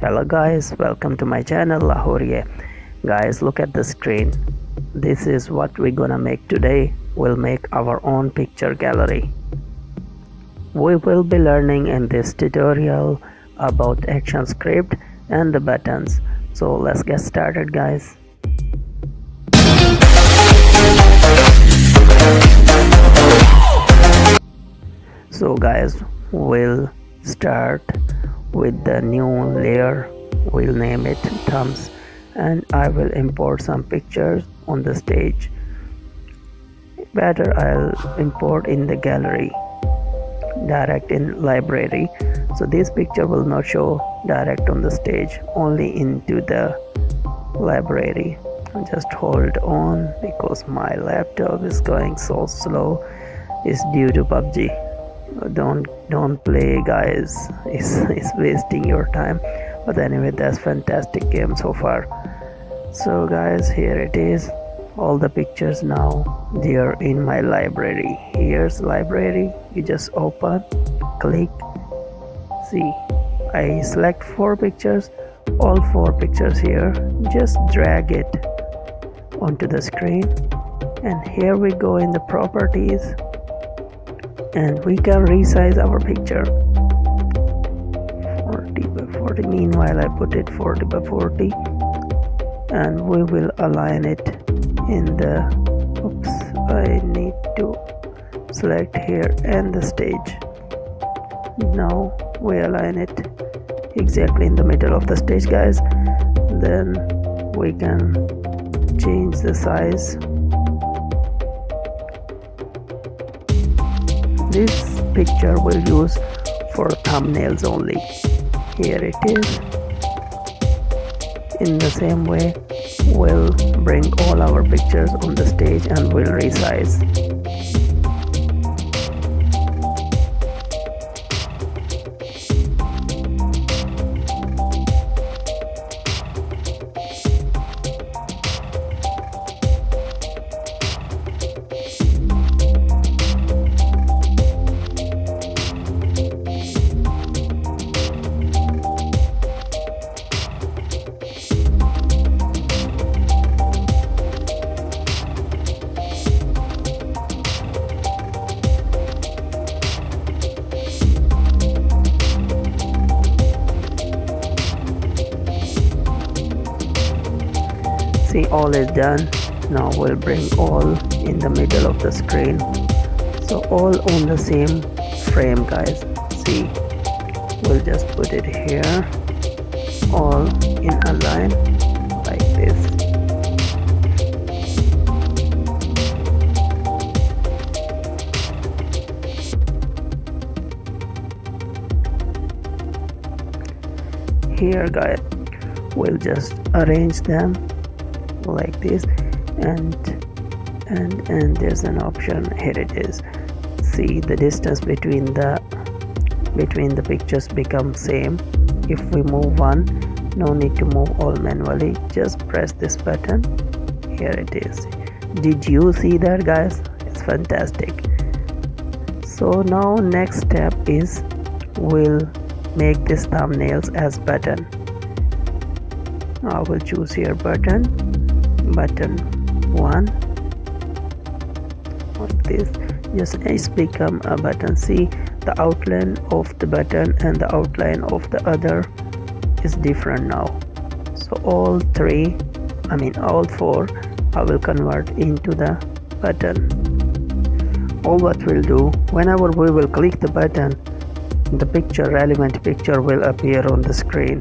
hello guys. Welcome to my channel Lahoriye guys look at the screen. This is what we're gonna make today. We'll make our own picture gallery. We will be learning in this tutorial about ActionScript and the buttons. So let's get started guys. So guys we'll start with the new layer we'll name it thumbs and I will import some pictures on the stage. Better I'll import in the gallery direct in library. So this picture will not show direct on the stage only into the library. Just hold on because my laptop is going so slow. It's due to PUBG Uh, don't don't play guys. It's, it's wasting your time. But anyway that's fantastic game so far. So guys here it is. All the pictures now they are in my library. Here's library. You just open click. See I select four pictures. All four pictures here. Just drag it onto the screen. And here we go in the properties and we can resize our picture. 40 by 40 meanwhile I put it 40 by 40 and we will align it in the oops I need to select here and the stage. Now we align it exactly in the middle of the stage guys. Then we can change the size this picture will use for thumbnails only. Here it is. In the same way we'll bring all our pictures on the stage and we'll resize all is done. Now we'll bring all in the middle of the screen. So all on the same frame guys. See we'll just put it here. All in a line like this. Here guys we'll just arrange them like this and and and there's an option here it is. See the distance between the between the pictures become same. If we move one no need to move all manually just press this button. Here it is. Did you see that guys? It's fantastic. So now next step is we'll make this thumbnails as button. I will choose here button button one. Like this. Just it's become a button. See the outline of the button and the outline of the other is different now. So all three I mean all four I will convert into the button. All what we'll do whenever we will click the button the picture relevant picture will appear on the screen.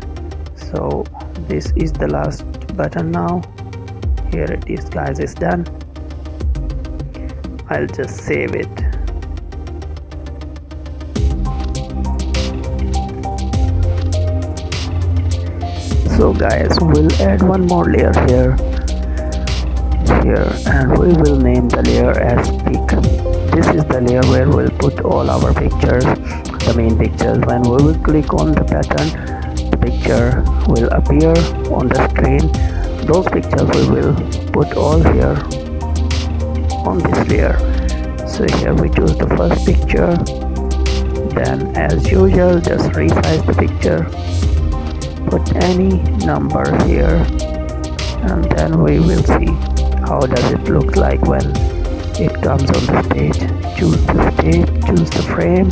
So this is the last button now here it is guys it's done. I'll just save it. So guys we'll add one more layer here. Here and we will name the layer as peak. This is the layer where we'll put all our pictures the main pictures. When we will click on the pattern the picture will appear on the screen those pictures we will put all here on this layer. So here we choose the first picture. Then as usual just resize the picture. Put any number here. And then we will see how does it look like when it comes on the stage. Choose the stage choose the frame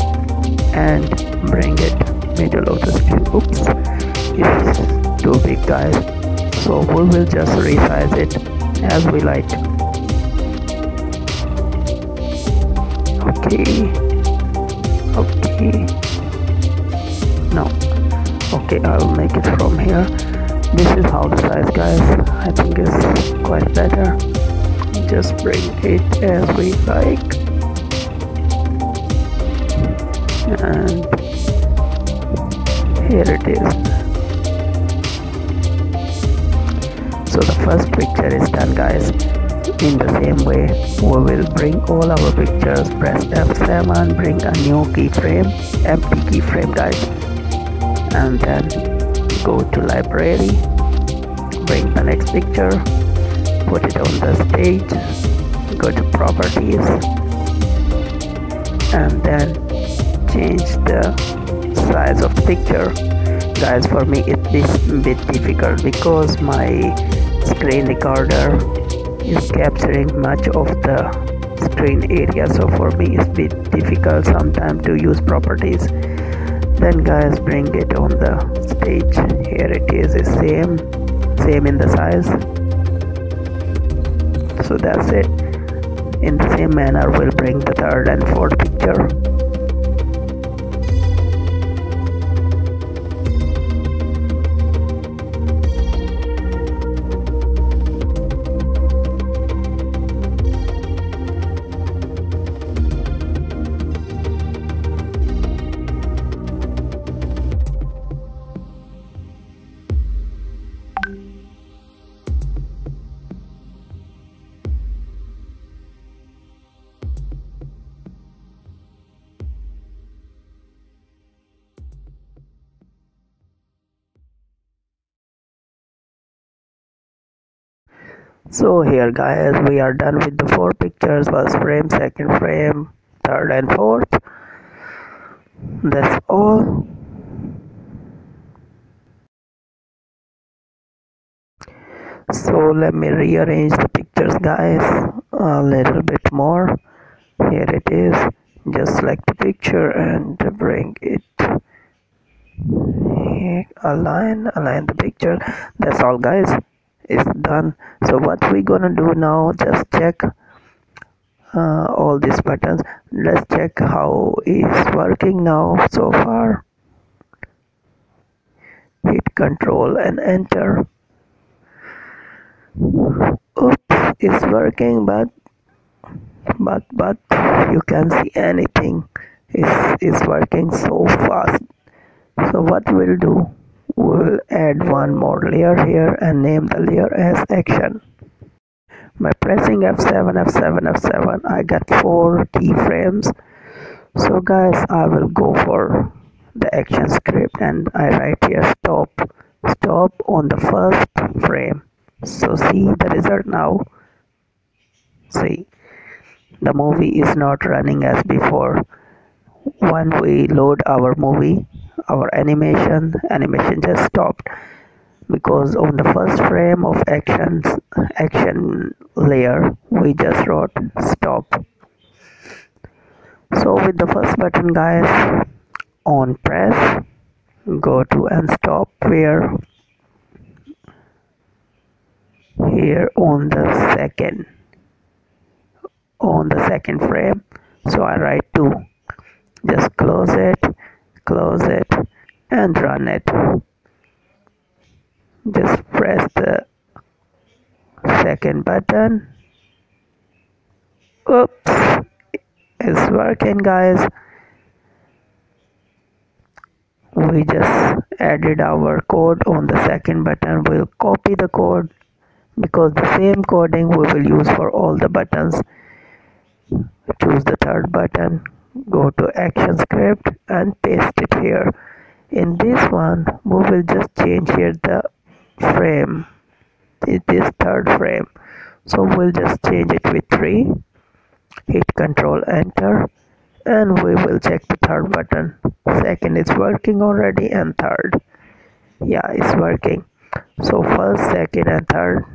and bring it middle of the screen. Oops. It's too big guys so we will just resize it as we like. Okay. Okay. No. Okay I'll make it from here. This is how the size guys. I think is quite better. Just bring it as we like. And here it is so the first picture is done guys. In the same way we will bring all our pictures press F7 bring a new keyframe empty keyframe guys. And then go to library bring the next picture put it on the stage go to properties and then change the size of the picture. Guys for me it is a bit difficult because my screen recorder is capturing much of the screen area so for me it's a bit difficult sometimes to use properties. Then guys bring it on the stage. Here it is the same same in the size. So that's it. In the same manner we'll bring the third and fourth picture so here guys we are done with the four pictures. First frame second frame third and fourth. That's all. So let me rearrange the pictures guys a little bit more. Here it is. Just like the picture and bring it. Align align the picture. That's all guys is done. So what we gonna do now just check uh, all these buttons. Let's check how is working now so far. Hit control and enter. Oops it's working but but but you can see anything. Is is working so fast. So what we'll do we'll add one more layer here and name the layer as action. By pressing F7 F7 F7 I got four keyframes so guys I will go for the action script and I write here stop stop on the first frame. So see the result now. See the movie is not running as before. When we load our movie our animation. Animation just stopped because on the first frame of actions action layer we just wrote stop. So with the first button guys on press go to and stop where here on the second on the second frame. So I write 2 just close it close it and run it. Just press the second button. Oops it's working guys. We just added our code on the second button. We'll copy the code because the same coding we will use for all the buttons. Choose the third button go to action script and paste it here. In this one we will just change here the frame. It is third frame. So we'll just change it with 3 hit control enter. And we will check the third button. Second is working already and third. Yeah it's working. So first second and third.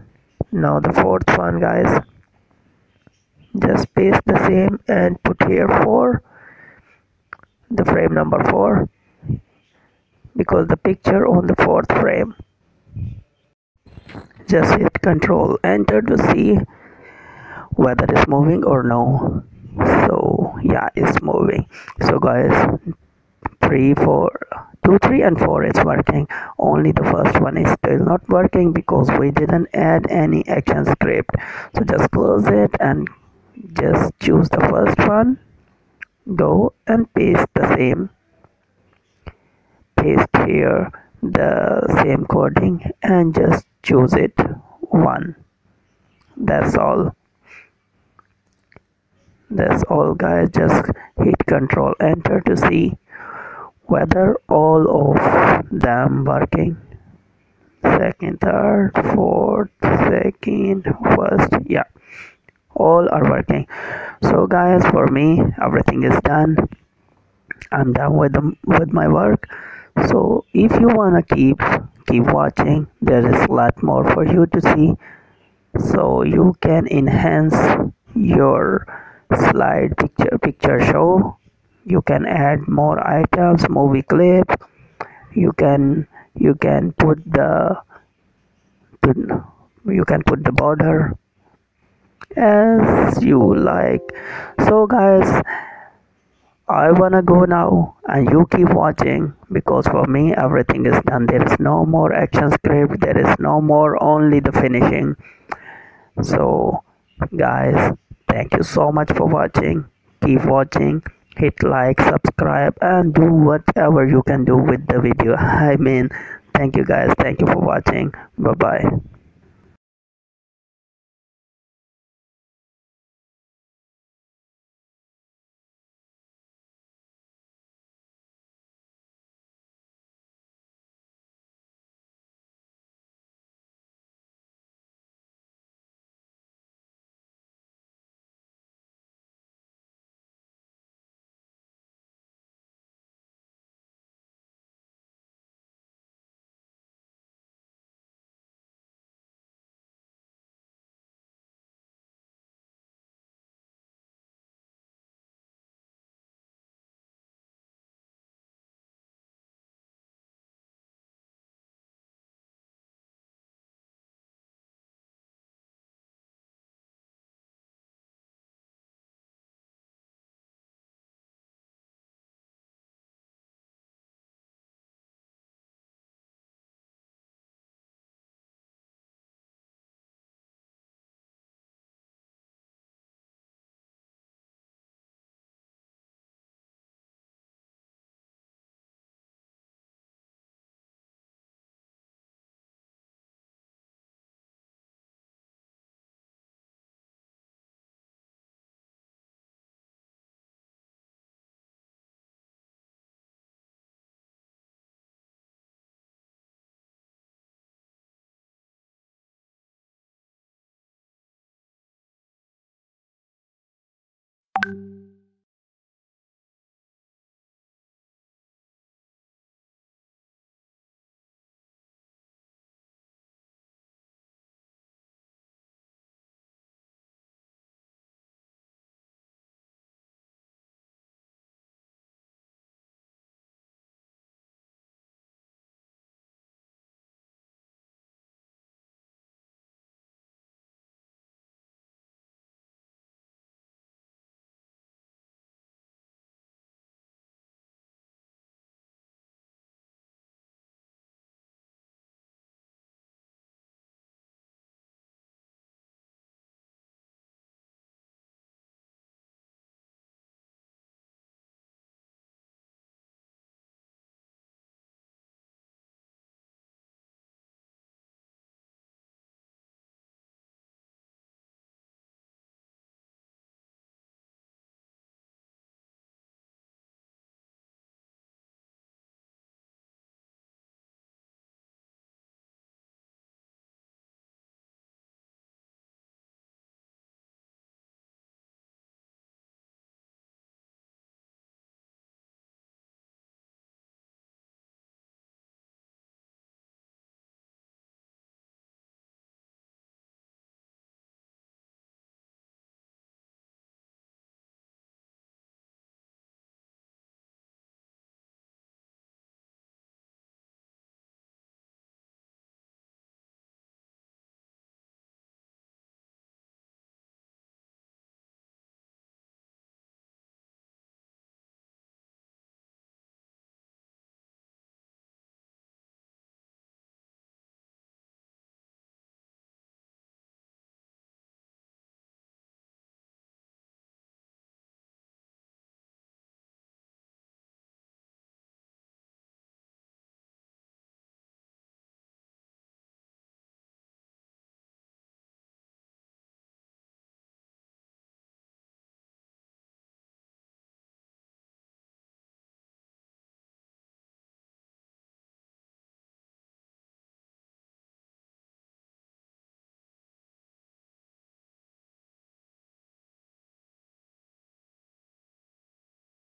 Now the fourth one guys. Just paste the same and put here 4 the frame number 4 because the picture on the fourth frame. Just hit control enter to see whether it's moving or no. So yeah it's moving. So guys three four two three and four is working. Only the first one is still not working because we didn't add any action script. So just close it and just choose the first one go and paste the same. Paste here the same coding and just choose it one. That's all. That's all guys. Just hit control enter to see whether all of them working. Second third fourth second first. Yeah all are working so guys for me everything is done. I'm done with them with my work. So if you want to keep keep watching there is a lot more for you to see. So you can enhance your slide picture picture show. You can add more items movie clip. You can you can put the you can put the border as you like. So guys I wanna go now and you keep watching because for me everything is done. There is no more action script. There is no more only the finishing. So guys thank you so much for watching. Keep watching. Hit like subscribe and do whatever you can do with the video. I mean thank you guys. Thank you for watching. Bye bye you